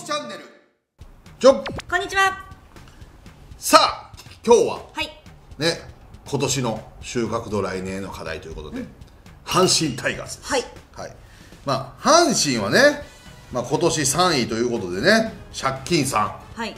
木チャンネル。ちょこんにちは。さあ今日は。はい。ね今年の収穫と来年への課題ということで、阪神タイガースです。はい、はい、まあ阪神はね、まあ、今年3位ということでね借金3はい。い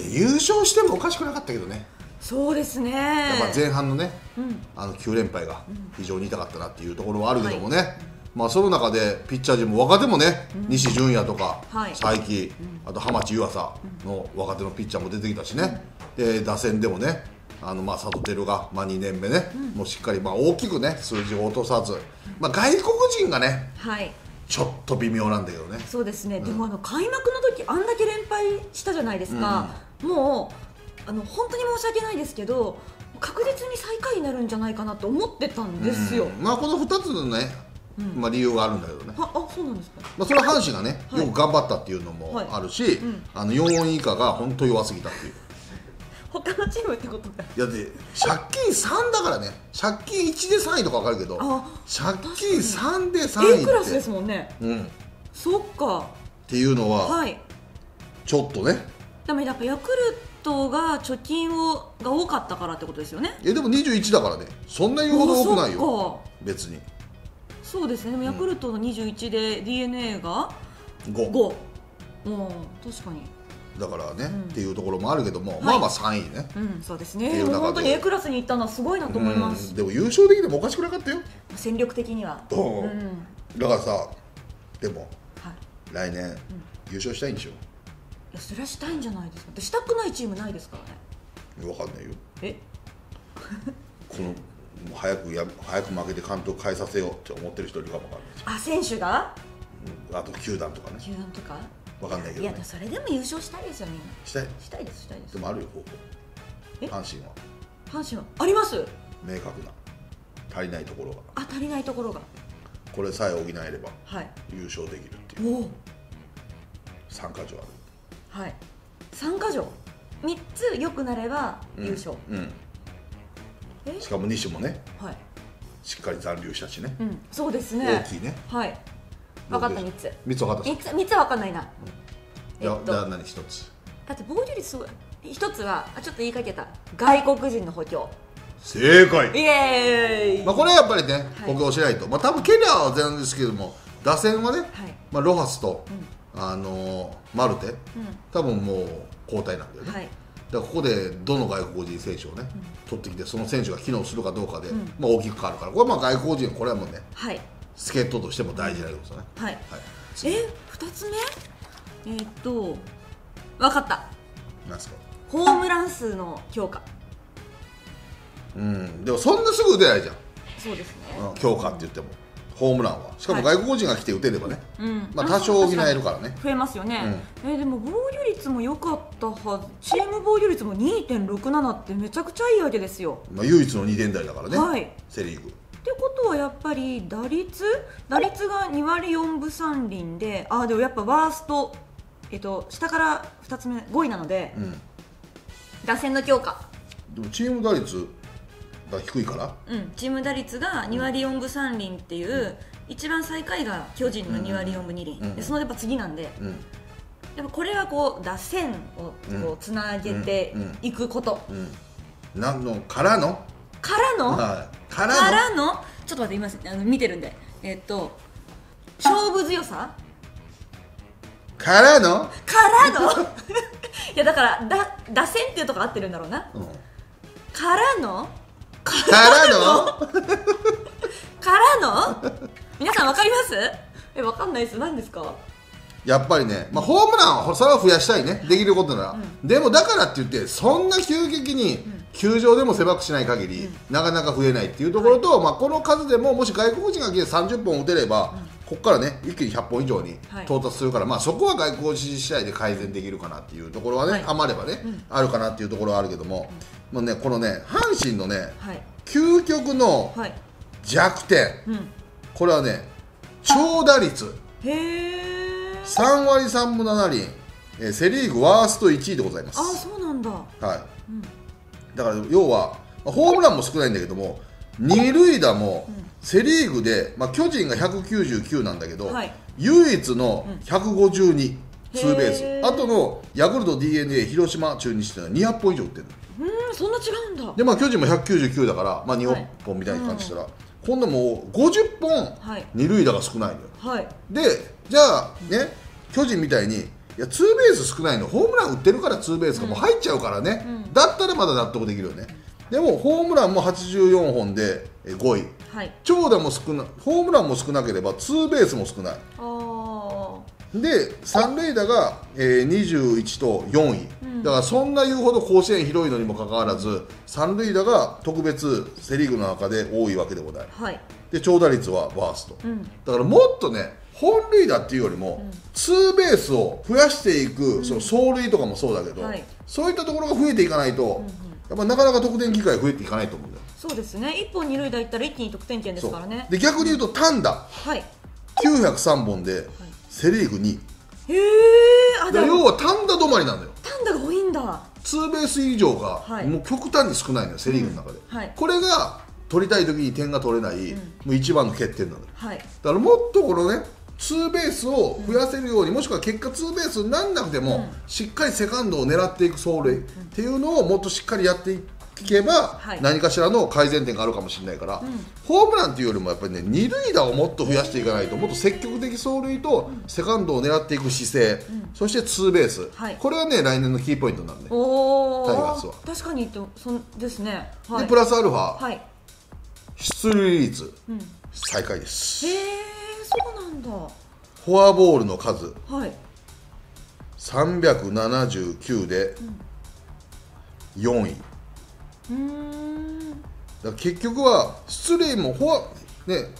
や優勝してもおかしくなかったけどね、そうですね。やっぱ前半のね、うん。あの9連敗が非常に痛かったなっていうところはあるけどもね、まあ、その中でピッチャー陣も若手もね、西純也とか、はい。佐伯、あと浜地湯浅の若手のピッチャーも出てきたしね、で打線でもねあのまあ佐藤輝が、まあ、2年目ね、もうしっかりまあ大きくね数字を落とさず、まあ、外国人がねはい。ちょっと微妙なんだけどね。そうですね。でもあの開幕の時あんだけ連敗したじゃないですか。もうあの本当に申し訳ないですけど、確実に最下位になるんじゃないかなと思ってたんですよ。うん。まあ、この2つのね、まあ、理由があるんだけどね、あ、あ、そうなんですか？まあ、それは阪神がね、はいよく頑張ったっていうのもあるし、んあの4位以下が本当弱すぎたっていう。他のチームってことだ。いやで借金3だからね借金1で3位とか分かるけどあ借金3で3位 A ってクラスですもんね。うん、っそっか。ていうのははい。ちょっとねでもやっぱヤクルトが貯金をが多かったからってことですよね。えでも21だからねそんな言うほど多くないあよ別にそうですね。でもヤクルトの21で DNA が？5 5。うん、確かに。だからね、んっていうところもあるけども、いまあまあ3位ね、うん、そうですね。本当に A クラスに行ったのはすごいなと思います。うんでも優勝できてもおかしくなかったよ戦力的には。うんうん、だからさでもはい。来年、優勝したいんでしょ？いや、それはしたいんじゃないですか。でしたくないチームないですからね。分かんないよえ、このもう早くや早く負けて監督変えさせようって思ってる人いるかもわかんないしあ、選手が？うんあと球団とかね球団とか？わかんないけいや、どねそれでも優勝したいですよ、みんな。したい？したいです、したいですで。もあるよ方え？法阪神は阪神は？あります？明確な足りないところがあ、足りないところが。これさえ補えればはい。優勝できるっていうおお。参加条あはい。三箇条。三つ良くなればる優勝。うん、えうん、しかも西もねはい。しっかり残留したしね。うん、そうですね。大きいね。はい。分かった三つ。3つ分かった三つ三つは分かんないな。いやじゃあ何一つ？だって防御率すごい。一つはあちょっと言いかけた。外国人の補強。正解。イエーイ、まあこれはやっぱりねはい。補強しないと、まあ多分ケリアは全然ですけども打線はね、はい。まあ、ロハスと、あのーマルテう多分もう交代なんだよね、ん、はいだからここでどの外国人選手をね、取ってきてその選手が機能するかどうかで、ん。まあ、大きく変わるから。これはまあ外国人これはもうねはい。助っ人としても大事なことですよね、はい。はい、え二つ目？えーっと分かった。なんですか？ホームラン数の強化。うん。でもそんなすぐ打てないじゃん、そうですね。うん、強化って言ってもホームランは。しかもはい。外国人が来て打てればね、うん。まあ多少補えるからね。増えますよね、えーでも防御率も良かったはず。チーム防御率も2.67ってめちゃくちゃいいわけですよ。まあ、唯一の2点台だからね、はい。セ・リーグ。ってことはやっぱり打率？打率が2割4分3厘であーでもやっぱワースト、えっと、下から2つ目5位なので、うん。打線の強化、でもチーム打率が低いから？うん、チーム打率が2割4分3厘っていう、一番最下位が巨人の2割4分2厘、うん。でそのやっぱ次なんでうん。やっぱこれはこう打線をうん。こうつなげていくこと、うん。なんの？からの？からの？はい。からの？ちょっと待って言いますあの見てるんで。えっと勝負強さ？からの、からの？いやだからだ打線っていうとこ合ってるんだろうな。うん、からの？からの？からの？皆さんわかります？えわかんないです。何ですか？やっぱりね、まあ、ホームランはそれは増やしたいね。できることなら、でもだからって言ってそんな急激に球場でも狭くしない限り、なかなか増えないっていうところと、まあ、この数でももし外国人が来て30本打てれば、ここからね一気に100本以上にはい。到達するから、まあ、そこは外国人試合で改善できるかなっていうところはね、はい。ハマればね、あるかなっていうところはあるけども、もうね、このね阪神のねはい。究極のはい。弱点、うん。これはね長打率。へえ3割3分7厘、えーセ・リーグワースト1位でございます。あそうなんだ。はい、だから要はまあホームランも少ないんだけども二塁打もセ・リーグで、まあ、巨人が199なんだけど、はい。唯一の152、ツーベース。あとのヤクルト d n a 広島中日っていうのは200本以上打ってるの。うんそんな違うんだ。でまあ巨人も199だから、まあ、2はい。本みたいな感じしたら、今度もう50本はい。二塁打が少ないのよ。はい。でじゃあね巨人みたいにいやツーベース少ないの。ホームラン打ってるからツーベースがもう入っちゃうからね、うん。だったらまだ納得できるよねでもホームランも84本でえ5位。はい。長打も少なホームランも少なければツーベースも少ない。あで三塁打が、えー21と4位、うん。だからそんな言うほど甲子園広いのにもかかわらず三塁打が特別セ・リーグの中で多いわけでもない。あはい。で長打率はワースト、うん。だからもっとね本塁打っていうよりも、ツーベースを増やしていく、その走塁とかもそうだけど、はい。そういったところが増えていかないと、やっぱなかなか得点機会増えていかないと思うんだよ。そうですね。一本二塁打いったら一気に得点圏ですからね。で逆に言うと単打。はい。903本でセ・リーグ2位。へえあだ要は単打止まりなんだよ。単打が多いんだ。ツーベース以上がはい。もう極端に少ないのよ、セ・リーグの中で、はい。これが取りたい時に点が取れない、もう一番の欠点なのよ。はい。だからもっとこのねツーベースを増やせるように、もしくは結果ツーベースになんなくても、うん。しっかりセカンドを狙っていく走塁っていうのをもっとしっかりやっていけば、はい。何かしらの改善点があるかもしれないから、ホームランっていうよりもやっぱりね二塁打をもっと増やしていかないともっと積極的走塁とセカンドを狙っていく姿勢、そしてツーベース、はい。これはね来年のキーポイントになるね、おおタイガースは。確かにとそんですね。はい。でプラスアルファ、はい。出塁率。うん。最下位ですそうなんだ。フォアボールの数。はい。379で4位、うーん。ら結局は出塁もフォア、ね、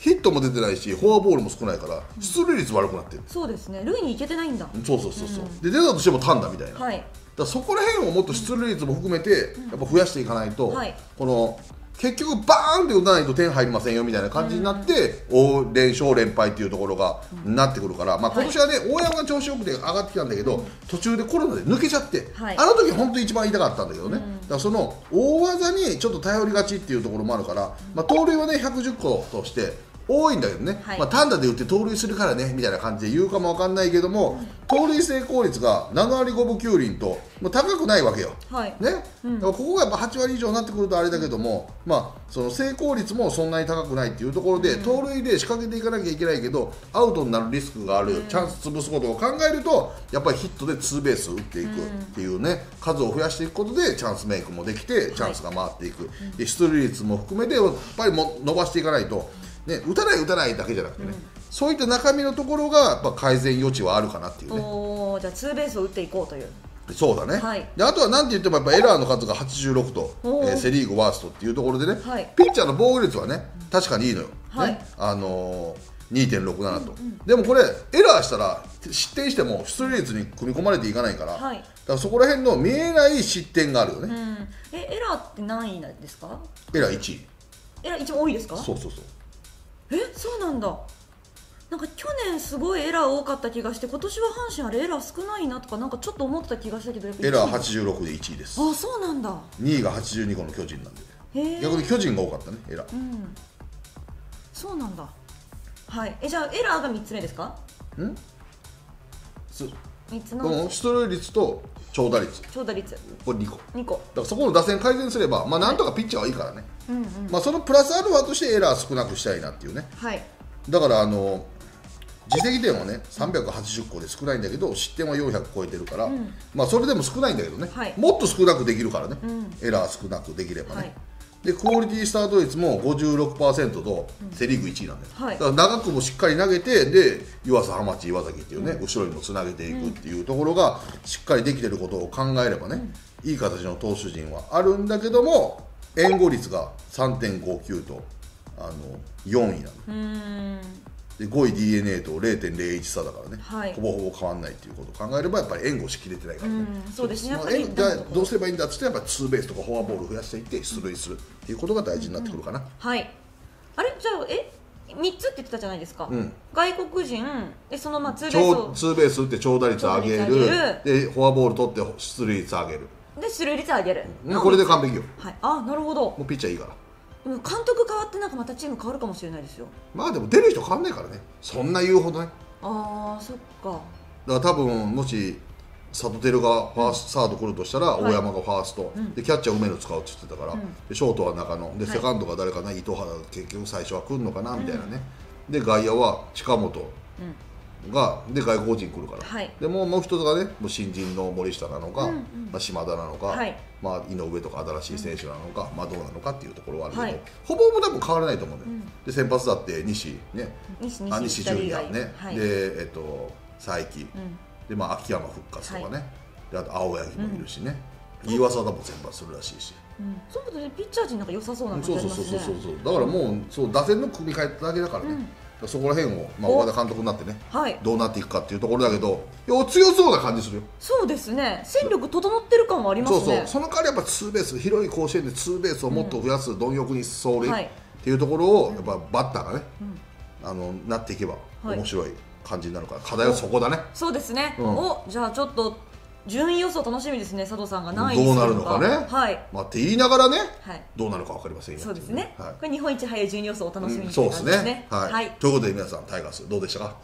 ヒットも出てないしフォアボールも少ないから出塁率悪くなってる、そうですね。塁に行けてないんだ。そうそうそうそう、で出たとしても単打みたいな、はい。らそこら辺をもっと出塁率も含めてやっぱ増やしていかないと、はい。この結局バーンって打たないと点入りませんよみたいな感じになって、大連勝連敗っていうところがなってくるから、まあ、今年はね、大山が調子よくて上がってきたんだけど、途中でコロナで抜けちゃって、はい。あの時本当に一番痛かったんだけどね、だからその大技にちょっと頼りがちっていうところもあるから、まあ、盗塁はね110個として多いんだけどね、はい。まあ、単打で打って盗塁するからねみたいな感じで言うかもわかんないけども、盗塁成功率が7割5分9厘と、まあ、高くないわけよ。はい。ね、だからここがやっぱ8割以上になってくるとあれだけども、まあ、その成功率もそんなに高くないっていうところで、盗塁で仕掛けていかなきゃいけないけどアウトになるリスクがある、チャンス潰すことを考えるとやっぱりヒットでツーベース打っていくっていうね、数を増やしていくことでチャンスメイクもできてチャンスが回っていく、で出塁率も含めてやっぱりも伸ばしていかないと、ね、打たない打たないだけじゃなくてね、そういった中身のところがやっぱ改善余地はあるかなっていうね。おおじゃあツーベースを打っていこうという。そうだね、はい。であとはなんて言ってもやっぱエラーの数が86と、えーセ・リーグワーストっていうところでね、はい。ピッチャーの防御率はね確かにいいのよ、はい。ねあのー、2.67と、でもこれエラーしたら失点しても出塁率に組み込まれていかないから,、はい。だからそこら辺の見えない失点があるよね、うん。えエラーって何位なんですか？エラー1位。エラー一番多いですか？そうそうそうえそうなんだ。なんか去年すごいエラー多かった気がして今年は阪神あれエラー少ないなとかなんかちょっと思ってた気がしたけどやっぱエラー1位86で1位です。あそうなんだ。2位が82個の巨人なんで。逆に巨人が多かったねエラー。うん。そうなんだ。はい。えじゃあエラーが3つ目ですか？す3つの。出塁率と長打率。長打率。これ2個。2個。だからそこの打線改善すれば、まあ、なんとかピッチャーはいいからね、うんうん。まあ、そのプラスアルファとしてエラー少なくしたいなっていうね。はい。だからあの自責点はね380個で少ないんだけど失点は400超えてるから、まあ、それでも少ないんだけどね、はい。もっと少なくできるからね、ん。エラー少なくできればね、はい。でクオリティスタート率も56%とセ・リーグ1位なんだよ、はい。だから長くもしっかり投げてで湯浅浜地岩崎っていうね、後ろにもつなげていくっていうところがしっかりできてることを考えればね、いい形の投手陣はあるんだけども援護率が3.59とあの4位なの。で5位 d n a と0.01差だからね、はい。ほぼほぼ変わらないっていうことを考えればやっぱり援護しきれてないからね、うんそうですね。援じゃあどうすればいいんだっつってやっぱりツーベースとかフォアボールを増やしていって出塁するっていうことが大事になってくるかな、はい。あれ？じゃあえ？3つって言ってたじゃないですか、うん。外国人でそのまあツーベースツーベース打って長打率上げる。でフォアボール取って出塁率上げる、で出塁率上げる、ねこれで完璧よ。はい。あなるほど。もうピッチャーいいから。でも監督変わってなんかまたチーム変わるかもしれないですよ。まあでも出る人変わんないからね。そんな言うほどね。あーそっか。だから多分もしサトテルがファースト、サード来るとしたらはい。大山がファースト、でキャッチャー梅野使うって言ってたから、ん。でショートは中野。ではい。セカンドが誰かな、糸原。が結局最初は来るのかな？みたいなね、で外野は近本がで外国人来るから、はい。でもうもう一つがねもう新人の森下なのか、うんうんまあ、島田なのか、はい。まあ、井上とか新しい選手なのか、まあ、どうなのかっていうところはあるけど、はい。ほぼほぼ多分変わらないと思うんだよ、で先発だって西ね。西あ西純也ね、はい。でえっと佐伯、うん。でまあ秋山復活とかね、はであと青柳もいるしね、岩佐田も先発するらしいし、うん。そう思うとねピッチャー陣なんか良さそうな感じそうありますね。そうそうそうそうだからもうそう打線の組み替えただけだからね、うんそこら辺を、まあ、お。岡田監督になってねはい。どうなっていくかっていうところだけど強そうな感じするよ。そうですね。戦力整ってる感はありますね。そうそう。その代わりやっぱツーベース広い甲子園でツーベースをもっと増やす貪欲に走塁はい。っていうところをやっぱバッターがね、あのなっていけばはい。面白い感じになるから課題はそこだね。そうですね、うん。おじゃあちょっと順位予想楽しみですね佐藤さんが。何位にどうなするのか。ねはい。まあって言いながらね。はい。どうなるか分かりませんよ。そうですね、はい。これ日本一早い順位予想をお楽しみにそうですね。はい、はい。ということで皆さんタイガースどうでしたか？